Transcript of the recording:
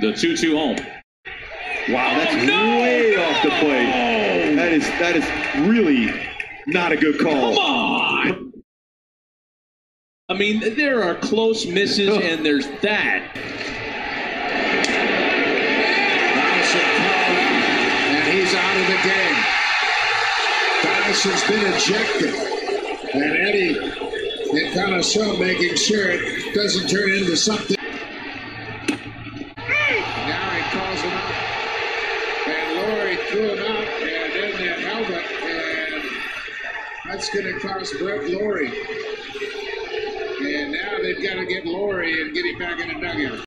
The 2 2 home. Wow, that's Oh, no! way off the plate. That is that is really not a good call. Come on. I mean, there are close misses, and there's that. Out, and he's out of the game. Donaldson's been ejected. And Eddie and Connoisseur making sure it doesn't turn into something. Threw him out, and then the helmet, and that's going to cost Brett Lawrie. And now they've got to get Lawrie and get him back in the dugout.